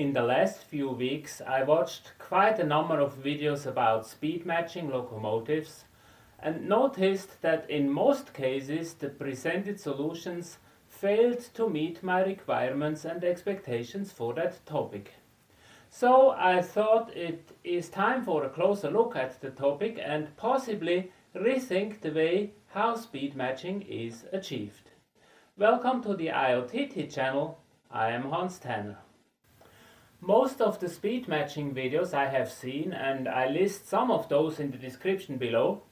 In the last few weeks, I watched quite a number of videos about speed matching locomotives and noticed that in most cases the presented solutions failed to meet my requirements and expectations for that topic. So I thought it is time for a closer look at the topic and possibly rethink the way how speed matching is achieved. Welcome to the IoTT channel. I am Hans Tanner. Most of the speed matching videos I have seen, and I list some of those in the description below,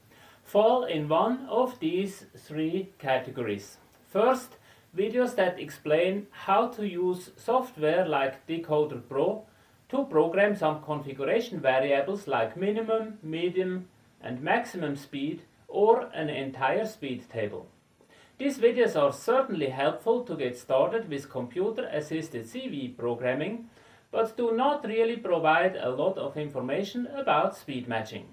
fall in one of these three categories. First, videos that explain how to use software like Decoder Pro to program some configuration variables like minimum, medium and maximum speed or an entire speed table. These videos are certainly helpful to get started with computer-assisted CV programming but do not really provide a lot of information about speed matching.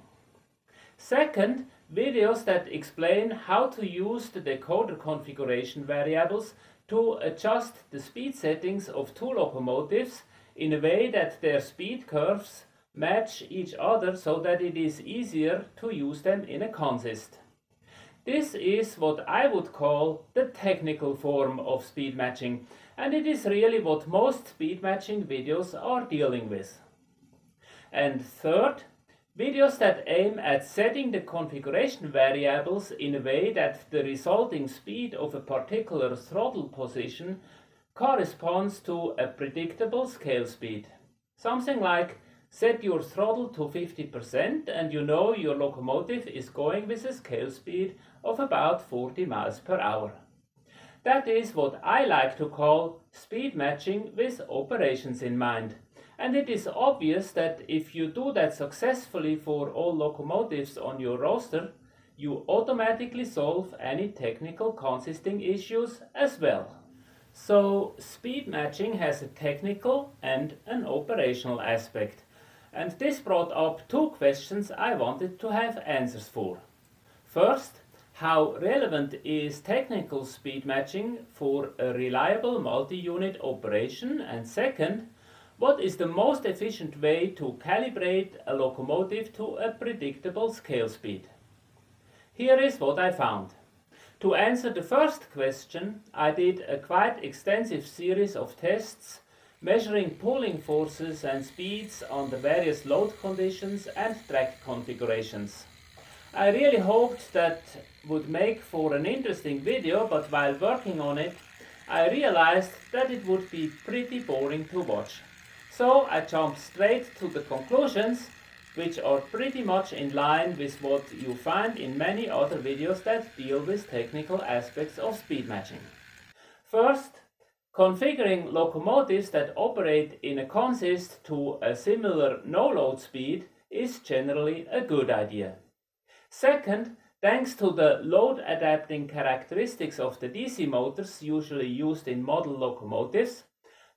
Second, videos that explain how to use the decoder configuration variables to adjust the speed settings of two locomotives in a way that their speed curves match each other so that it is easier to use them in a consist. This is what I would call the technical form of speed matching and it is really what most speed matching videos are dealing with. And third, videos that aim at setting the configuration variables in a way that the resulting speed of a particular throttle position corresponds to a predictable scale speed. Something like set your throttle to 50% and you know your locomotive is going with a scale speed of about 40 miles per hour. That is what I like to call speed matching with operations in mind. And it is obvious that if you do that successfully for all locomotives on your roster, you automatically solve any technical consisting issues as well. So speed matching has a technical and an operational aspect. And this brought up two questions I wanted to have answers for. First, how relevant is technical speed matching for a reliable multi-unit operation? And second, what is the most efficient way to calibrate a locomotive to a predictable scale speed? Here is what I found. To answer the first question, I did a quite extensive series of tests measuring pulling forces and speeds on the various load conditions and track configurations. I really hoped that would make for an interesting video, but while working on it, I realized that it would be pretty boring to watch. So I jumped straight to the conclusions, which are pretty much in line with what you find in many other videos that deal with technical aspects of speed matching. First, configuring locomotives that operate in a consist to a similar no-load speed is generally a good idea. Second, Thanks to the load adapting characteristics of the DC motors usually used in model locomotives,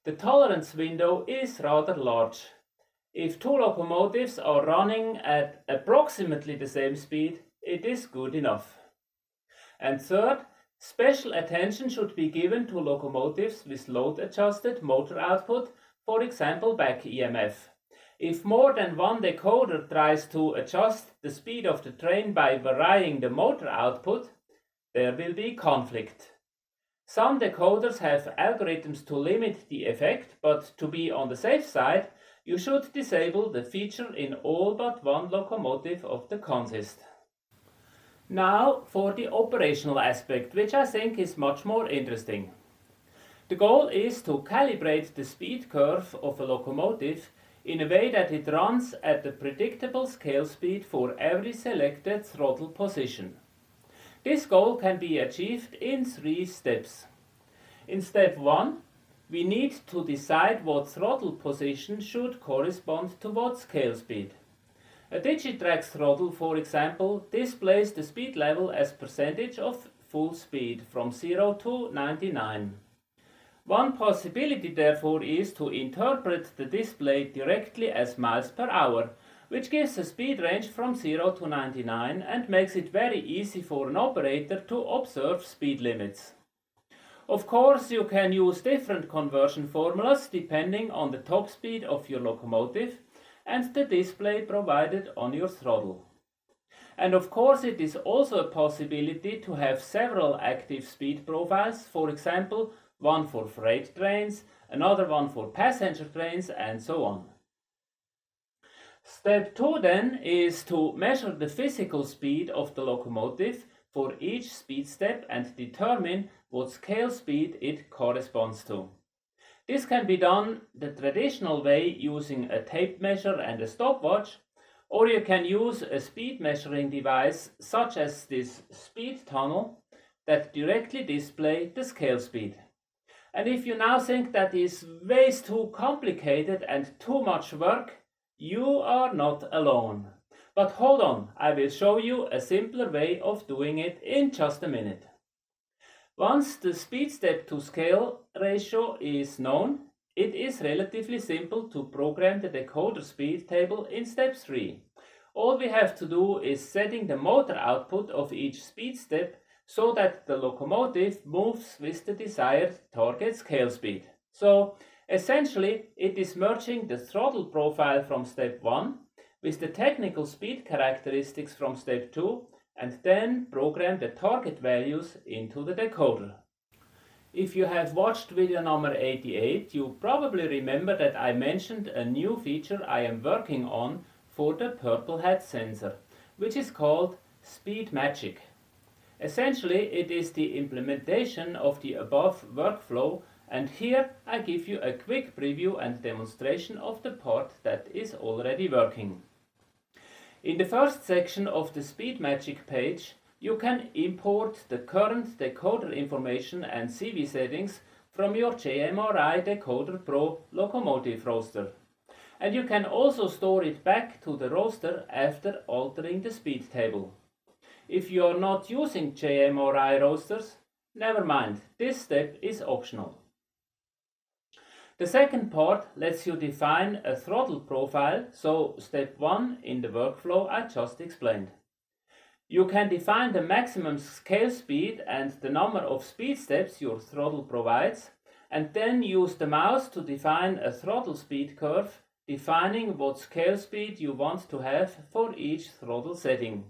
the tolerance window is rather large. If two locomotives are running at approximately the same speed, it is good enough. And third, special attention should be given to locomotives with load adjusted motor output, for example back EMF. If more than one decoder tries to adjust the speed of the train by varying the motor output, there will be conflict. Some decoders have algorithms to limit the effect, but to be on the safe side, you should disable the feature in all but one locomotive of the consist. Now for the operational aspect, which I think is much more interesting. The goal is to calibrate the speed curve of a locomotive in a way that it runs at a predictable scale speed for every selected throttle position. This goal can be achieved in three steps. In step 1, we need to decide what throttle position should correspond to what scale speed. A Digitrax throttle, for example, displays the speed level as percentage of full speed from 0 to 99. One possibility therefore is to interpret the display directly as miles per hour, which gives a speed range from 0 to 99 and makes it very easy for an operator to observe speed limits. Of course, you can use different conversion formulas depending on the top speed of your locomotive and the display provided on your throttle. And of course, it is also a possibility to have several active speed profiles, for example, one for freight trains, another one for passenger trains, and so on. Step 2 then is to measure the physical speed of the locomotive for each speed step and determine what scale speed it corresponds to. This can be done the traditional way using a tape measure and a stopwatch, or you can use a speed measuring device such as this speed tunnel that directly display the scale speed. And if you now think that is way too complicated and too much work, you are not alone. But hold on, I will show you a simpler way of doing it in just a minute. Once the speed step to scale ratio is known, it is relatively simple to program the decoder speed table in step 3. All we have to do is setting the motor output of each speed step so that the locomotive moves with the desired target scale speed. So essentially it is merging the throttle profile from step 1 with the technical speed characteristics from step 2 and then program the target values into the decoder. If you have watched video number 88, you probably remember that I mentioned a new feature I am working on for the Purple Hat sensor, which is called Speed Magic. Essentially, it is the implementation of the above workflow and here I give you a quick preview and demonstration of the part that is already working. In the first section of the Speed Magic page, you can import the current decoder information and CV settings from your JMRI Decoder Pro locomotive roster. And you can also store it back to the roster after altering the speed table. If you are not using JMRI rosters, never mind, this step is optional. The second part lets you define a throttle profile, so step 1 in the workflow I just explained. You can define the maximum scale speed and the number of speed steps your throttle provides, and then use the mouse to define a throttle speed curve, defining what scale speed you want to have for each throttle setting.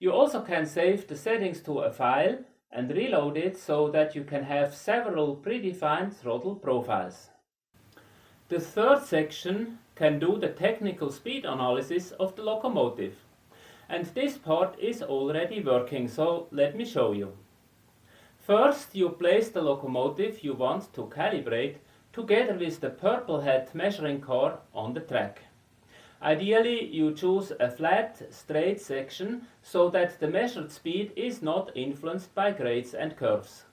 You also can save the settings to a file and reload it so that you can have several predefined throttle profiles. The third section can do the technical speed analysis of the locomotive. And this part is already working, so let me show you. First, you place the locomotive you want to calibrate together with the Purple Hat measuring car on the track. Ideally, you choose a flat, straight section so that the measured speed is not influenced by grades and curves.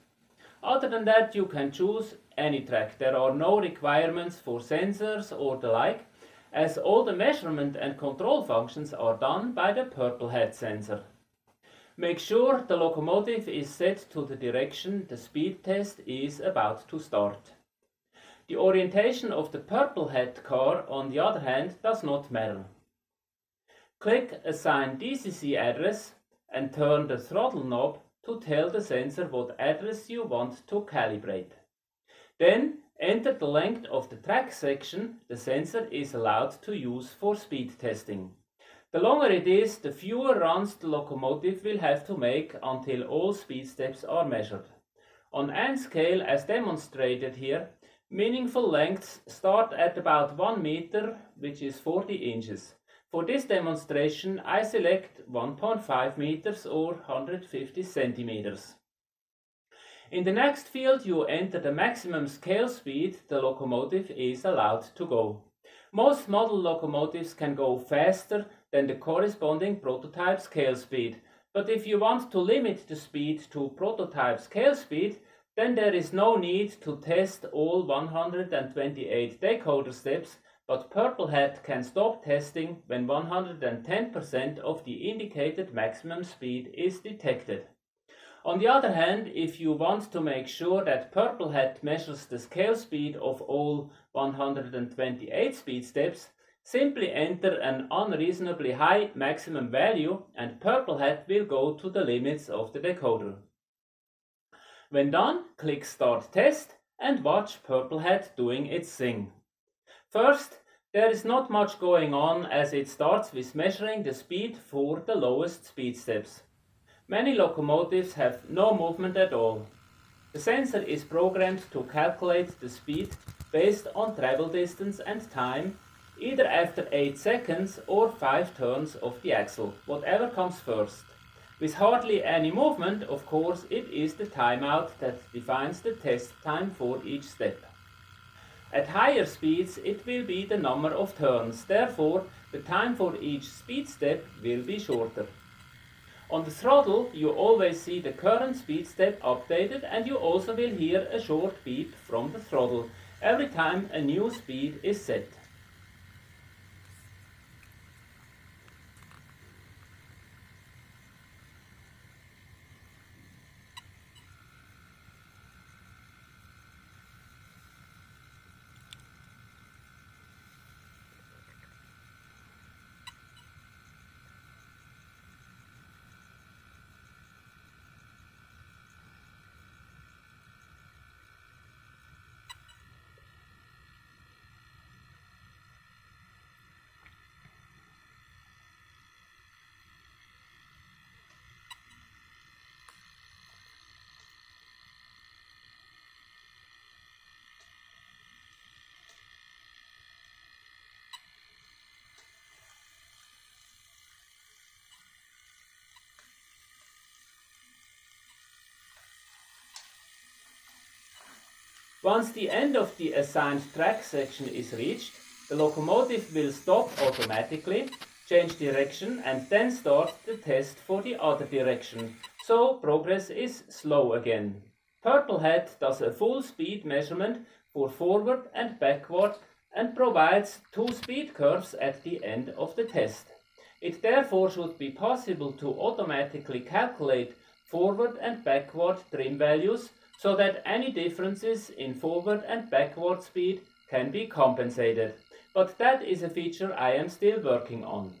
Other than that, you can choose any track. There are no requirements for sensors or the like, as all the measurement and control functions are done by the Purple Hat sensor. Make sure the locomotive is set to the direction the speed test is about to start. The orientation of the Purple Hat car, on the other hand, does not matter. Click Assign DCC address and turn the throttle knob to tell the sensor what address you want to calibrate. Then enter the length of the track section the sensor is allowed to use for speed testing. The longer it is, the fewer runs the locomotive will have to make until all speed steps are measured. On N scale, as demonstrated here, meaningful lengths start at about 1 meter, which is 40 inches. For this demonstration, I select 1.5 meters or 150 centimeters. In the next field you enter the maximum scale speed the locomotive is allowed to go. Most model locomotives can go faster than the corresponding prototype scale speed, but if you want to limit the speed to prototype scale speed, then there is no need to test all 128 decoder steps, but Purple Hat can stop testing when 110% of the indicated maximum speed is detected. On the other hand, if you want to make sure that Purple Hat measures the scale speed of all 128 speed steps, simply enter an unreasonably high maximum value and Purple Hat will go to the limits of the decoder. When done, click Start Test and watch Purple Hat doing its thing. First, there is not much going on as it starts with measuring the speed for the lowest speed steps. Many locomotives have no movement at all. The sensor is programmed to calculate the speed based on travel distance and time, either after 8 seconds or 5 turns of the axle, whatever comes first. With hardly any movement, of course, it is the timeout that defines the test time for each step. At higher speeds, it will be the number of turns, therefore, the time for each speed step will be shorter. On the throttle, you always see the current speed step updated and you also will hear a short beep from the throttle every time a new speed is set. Once the end of the assigned track section is reached, the locomotive will stop automatically, change direction and then start the test for the other direction, so progress is slow again. Purple Hat does a full speed measurement for forward and backward and provides two speed curves at the end of the test. It therefore should be possible to automatically calculate forward and backward trim values so that any differences in forward and backward speed can be compensated. But that is a feature I am still working on.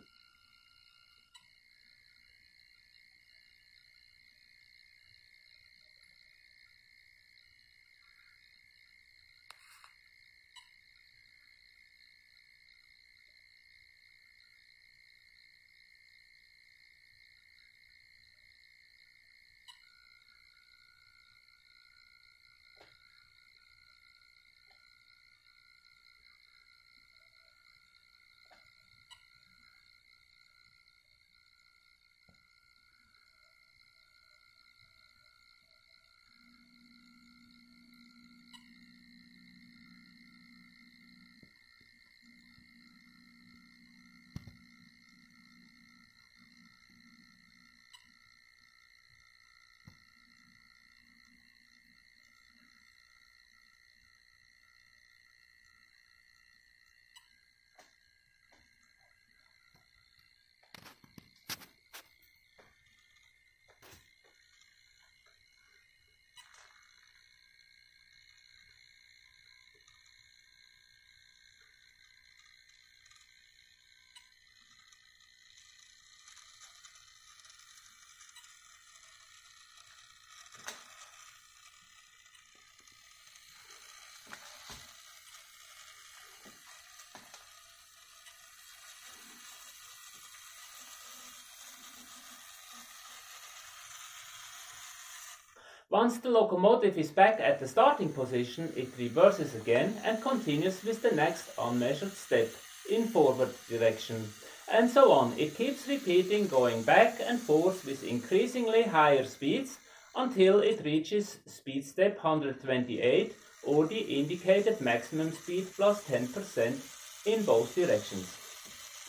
Once the locomotive is back at the starting position, it reverses again and continues with the next unmeasured step in forward direction. And so on. It keeps repeating going back and forth with increasingly higher speeds until it reaches speed step 128 or the indicated maximum speed plus 10% in both directions.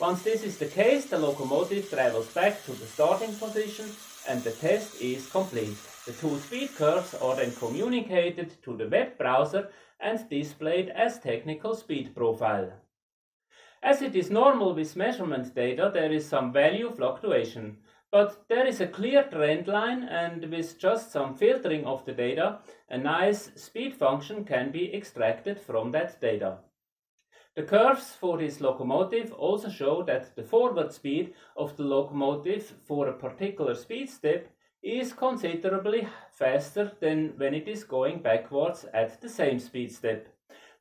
Once this is the case, the locomotive travels back to the starting position and the test is complete. The two speed curves are then communicated to the web browser and displayed as technical speed profile. As it is normal with measurement data, there is some value fluctuation, but there is a clear trend line and with just some filtering of the data, a nice speed function can be extracted from that data. The curves for this locomotive also show that the forward speed of the locomotive for a particular speed step is considerably faster than when it is going backwards at the same speed step.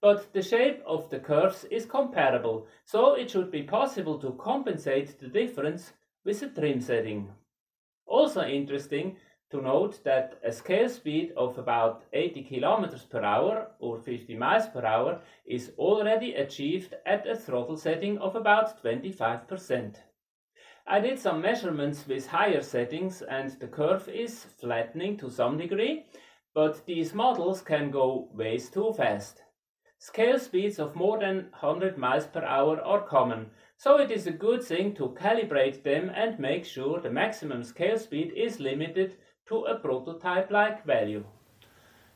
But the shape of the curves is comparable, so it should be possible to compensate the difference with a trim setting. Also interesting to note that a scale speed of about 80 km per hour or 50 miles per hour is already achieved at a throttle setting of about 25%. I did some measurements with higher settings and the curve is flattening to some degree, but these models can go way too fast. Scale speeds of more than 100 miles per hour are common, so it is a good thing to calibrate them and make sure the maximum scale speed is limited to a prototype-like value.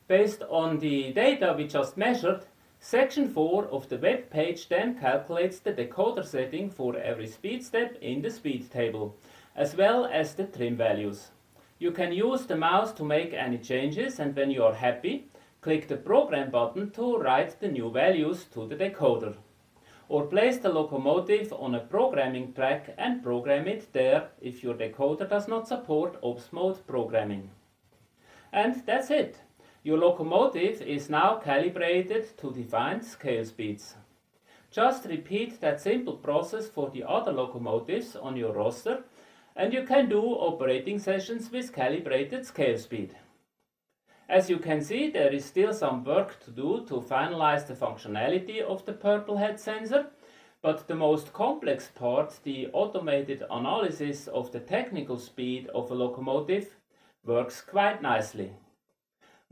Based on the data we just measured, Section 4 of the web page then calculates the decoder setting for every speed step in the speed table, as well as the trim values. You can use the mouse to make any changes and when you are happy, click the program button to write the new values to the decoder. Or place the locomotive on a programming track and program it there if your decoder does not support OPS mode programming. And that's it. Your locomotive is now calibrated to defined scale speeds. Just repeat that simple process for the other locomotives on your roster and you can do operating sessions with calibrated scale speed. As you can see, there is still some work to do to finalize the functionality of the Purple Hat sensor, but the most complex part, the automated analysis of the technical speed of a locomotive, works quite nicely.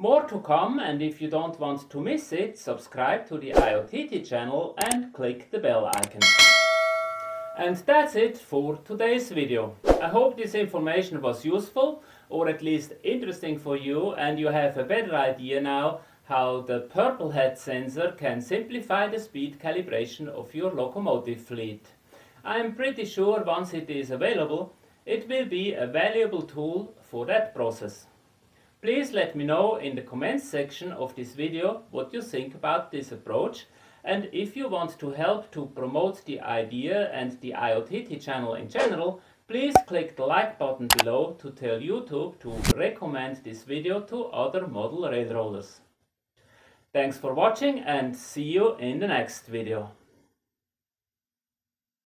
More to come and if you don't want to miss it, subscribe to the IoTT channel and click the bell icon. And that's it for today's video. I hope this information was useful or at least interesting for you and you have a better idea now how the Purple Hat sensor can simplify the speed calibration of your locomotive fleet. I'm pretty sure once it is available, it will be a valuable tool for that process. Please let me know in the comments section of this video what you think about this approach and if you want to help to promote the idea and the IoTT channel in general, please click the like button below to tell YouTube to recommend this video to other model railroaders. Thanks for watching and see you in the next video.